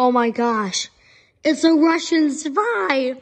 Oh my gosh. It's a Russian spy.